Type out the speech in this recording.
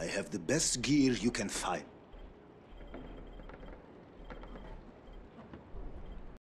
I have the best gear you can find.